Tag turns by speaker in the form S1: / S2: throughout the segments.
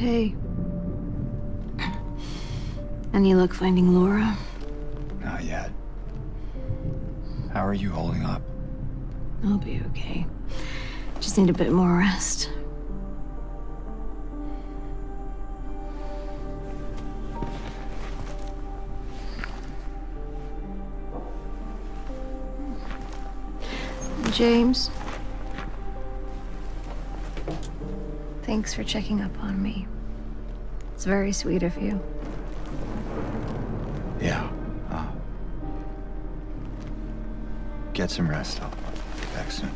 S1: Hey. Any luck finding Laura?
S2: Not yet. How are you holding up?
S1: I'll be okay. Just need a bit more rest. James. Thanks for checking up on me. It's very sweet of you.
S2: Yeah. Uh, get some rest. I'll be back soon.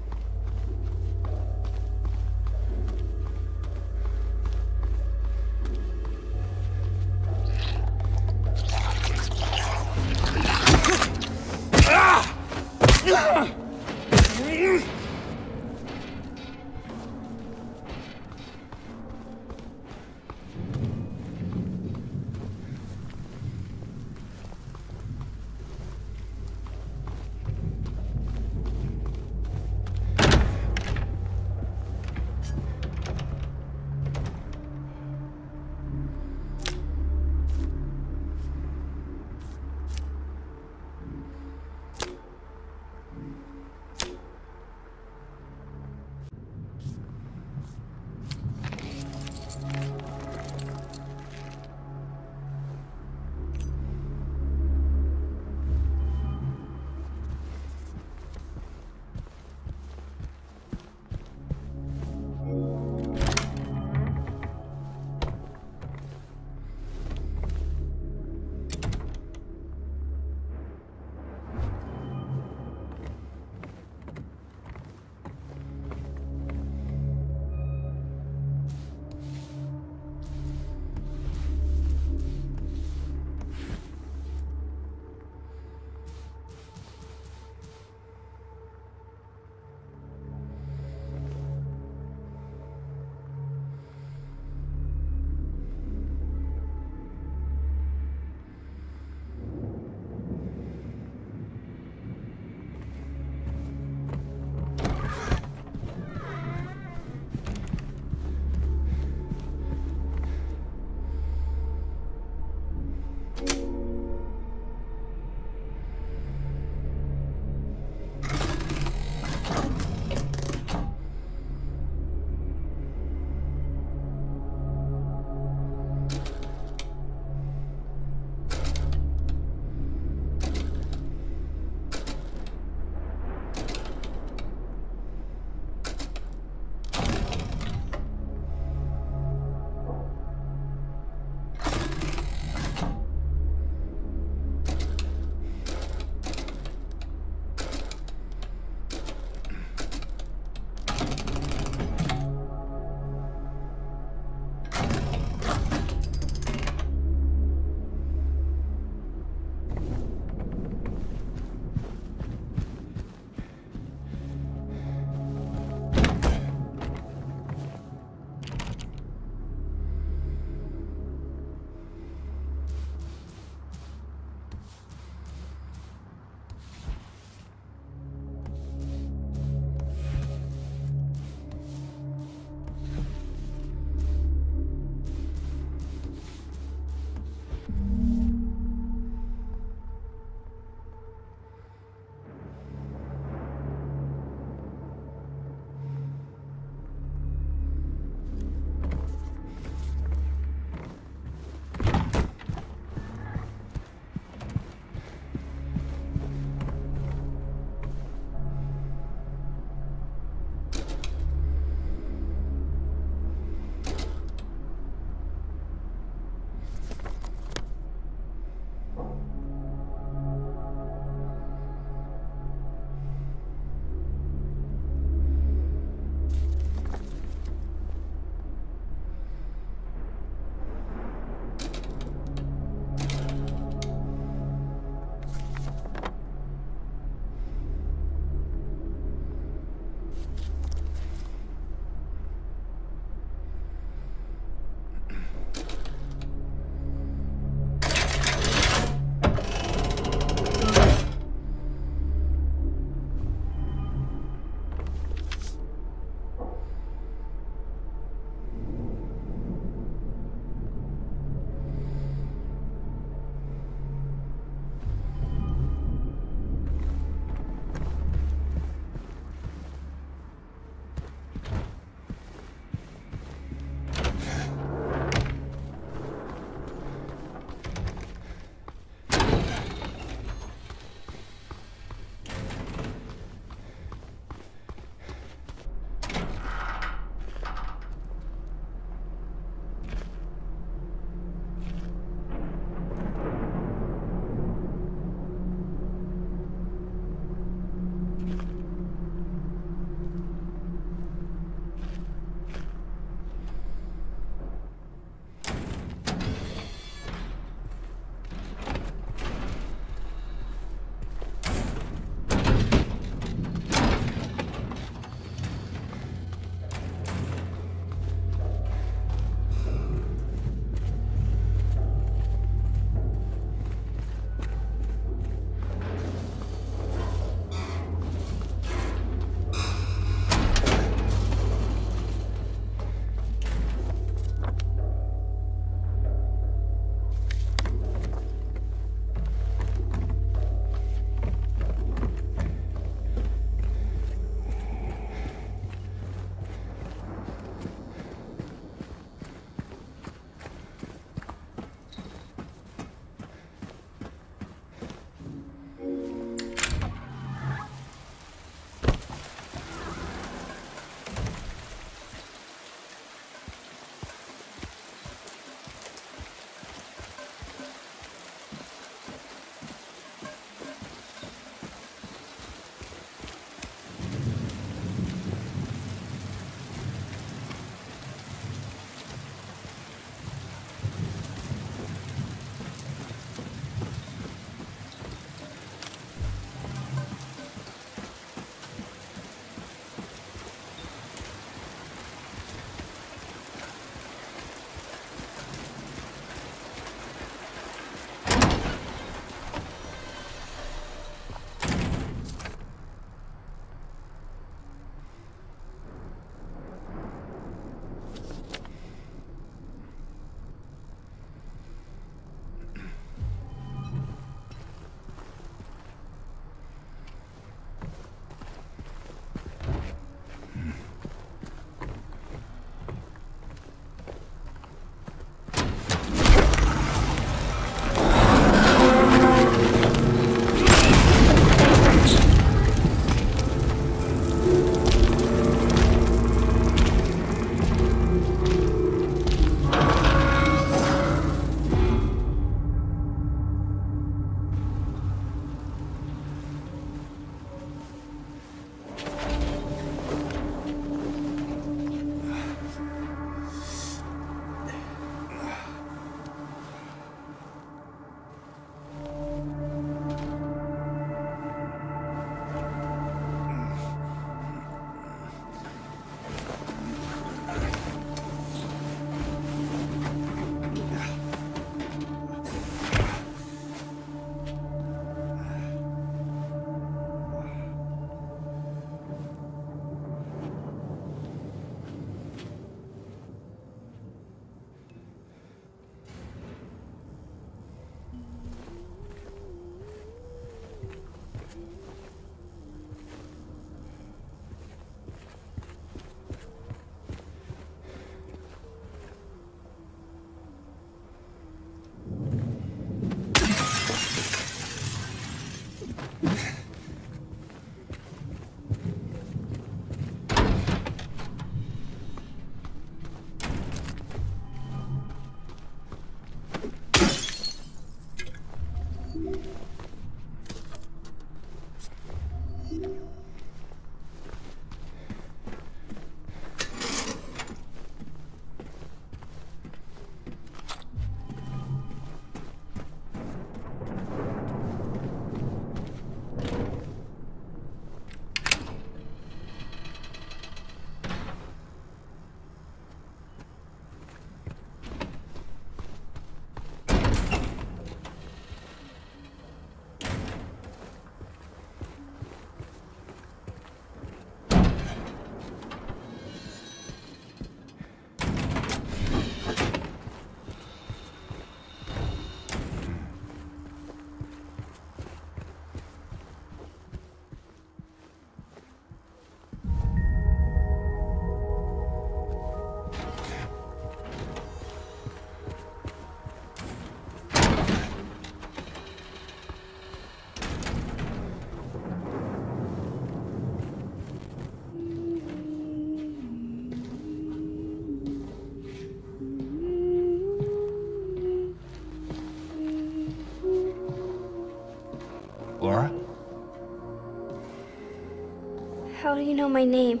S3: How do you know my name?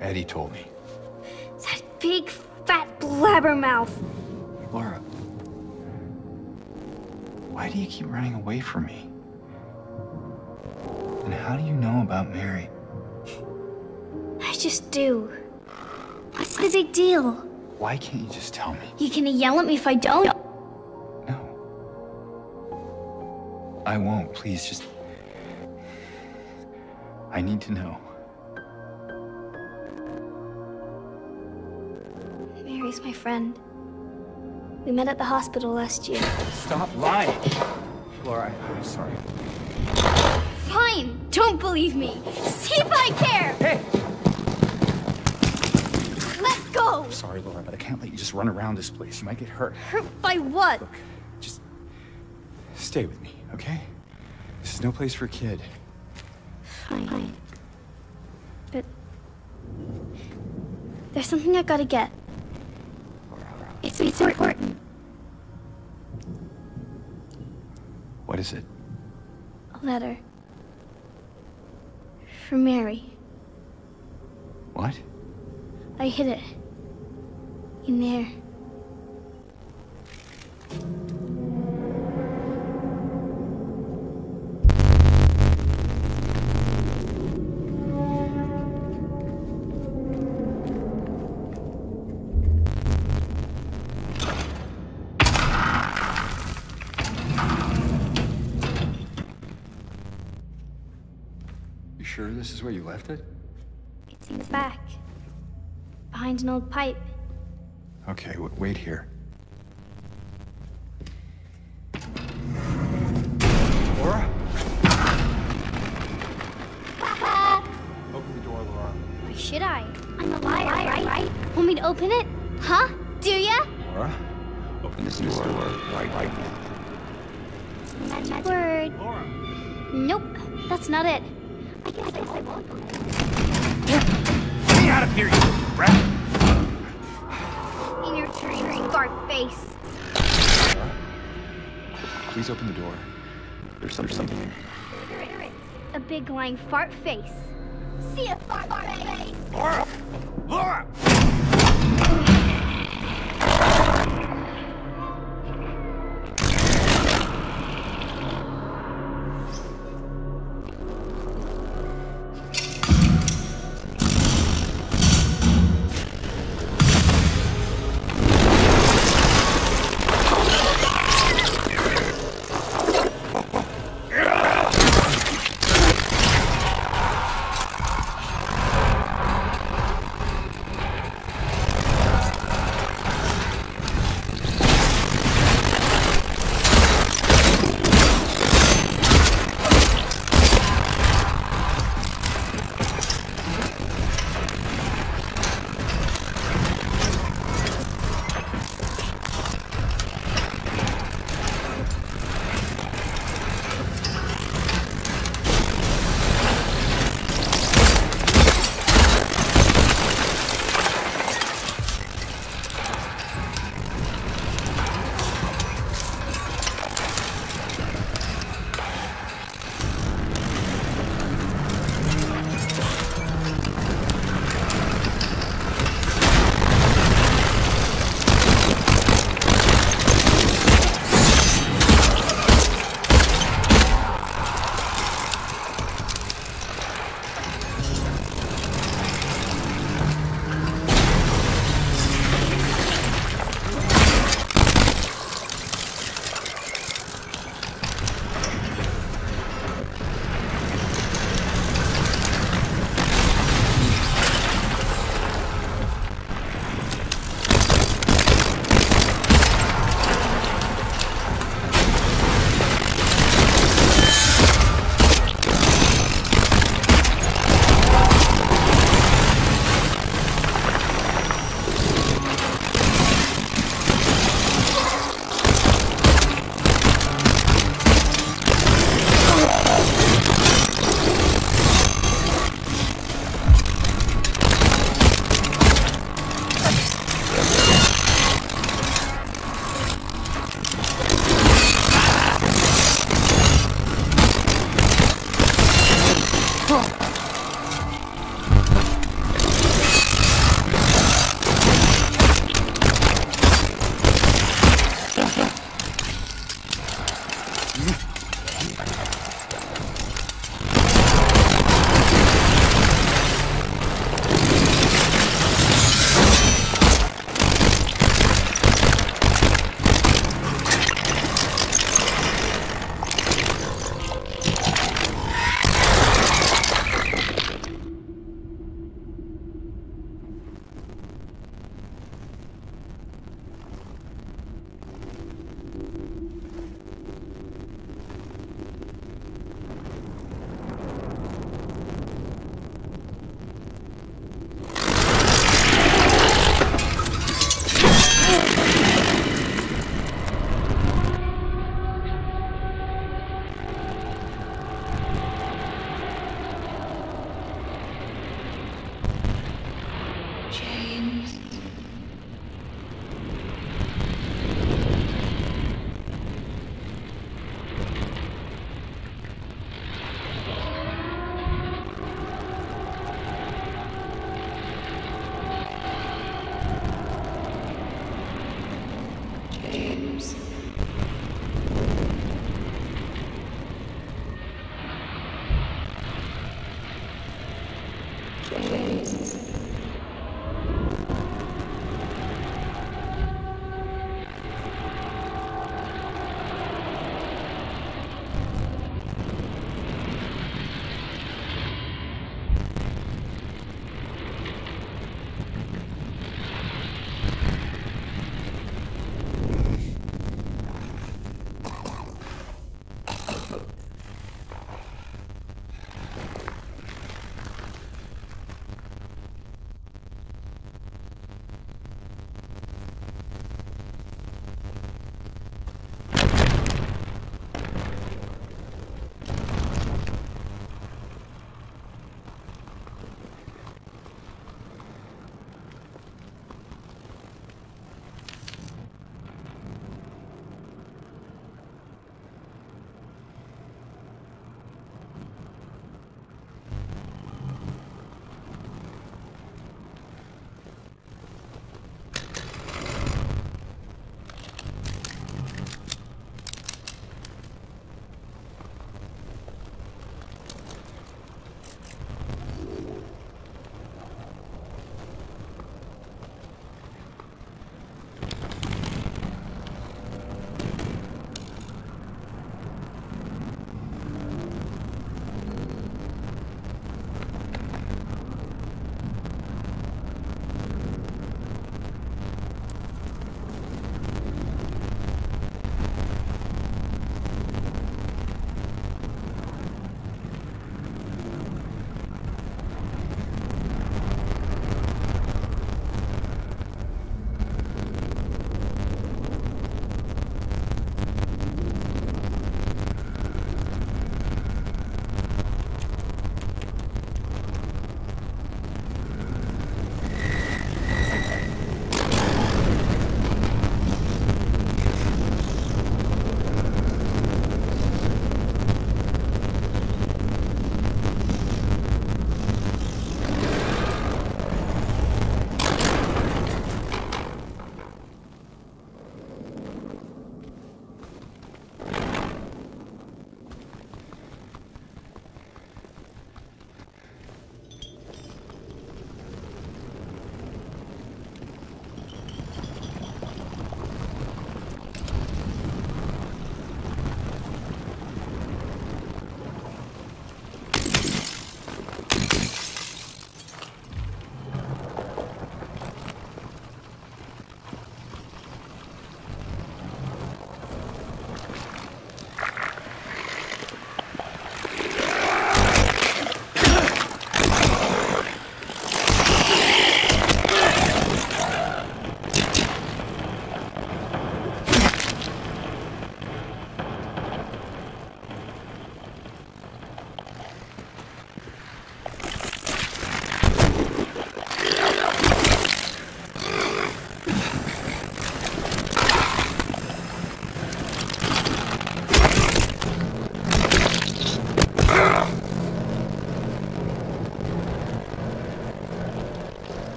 S2: Eddie told me.
S3: That big, fat blabbermouth.
S2: Laura. Why do you keep running away from me? And how do you know about Mary?
S3: I just do. What's the big deal?
S2: Why can't you just tell me?
S3: You gonna yell at me if I don't?
S2: No. I won't. Please, just. I need to know.
S3: Mary's my friend. We met at the hospital last year.
S2: Stop lying! Laura, I'm sorry.
S3: Fine, don't believe me. See if I care.
S2: Hey!
S3: Let go.
S2: I'm sorry, Laura, but I can't let you just run around this place. You might get hurt.
S3: Hurt by what?
S2: Look, just stay with me, okay? This is no place for a kid.
S3: But there's something I gotta get. It's, it's important.
S2: What is it?
S3: A letter. For Mary.
S2: What?
S3: I hid it. In there. Behind an old pipe.
S2: Okay, wait here. Laura? Open the door, Laura.
S3: Why should I? I'm a liar, right? right? Want me to open it? Huh? Do ya?
S2: Laura? Open this door. Right, right now.
S3: Magic word.
S2: Laura!
S3: Nope, that's not it. I guess I won't.
S2: Get me out of here, you rat!
S3: Guard face.
S2: Please open the door. There's some, something in
S3: A big lying fart face. See a fart face.
S2: Laura! Laura!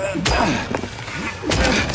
S2: Ah!